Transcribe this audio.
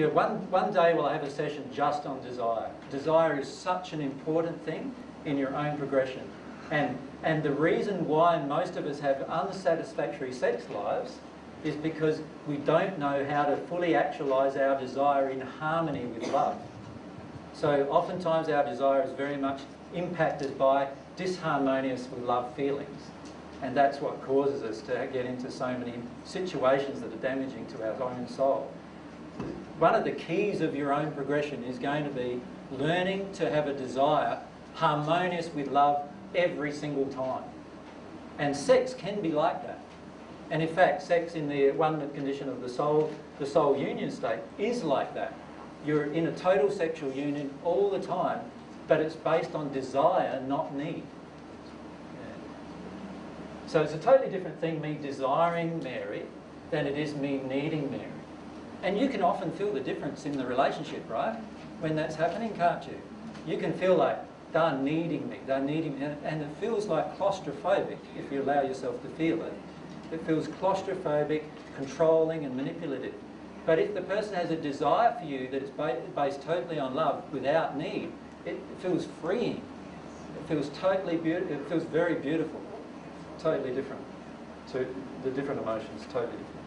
you know, one, one day we'll have a session just on desire. Desire is such an important thing in your own progression. And, and the reason why most of us have unsatisfactory sex lives is because we don't know how to fully actualize our desire in harmony with love. So oftentimes our desire is very much impacted by disharmonious with love feelings. And that's what causes us to get into so many situations that are damaging to our own soul. One of the keys of your own progression is going to be learning to have a desire harmonious with love every single time. And sex can be like that. And in fact, sex in the one condition of the soul, the soul union state, is like that. You're in a total sexual union all the time, but it's based on desire, not need. So it's a totally different thing, me desiring Mary, than it is me needing Mary. And you can often feel the difference in the relationship, right? When that's happening, can't you? You can feel like they're needing me, they're needing me, and it feels like claustrophobic if you allow yourself to feel it. It feels claustrophobic, controlling, and manipulative. But if the person has a desire for you that is based totally on love without need, it feels freeing. It feels totally beautiful. It feels very beautiful. Totally different. So the different emotions, totally different.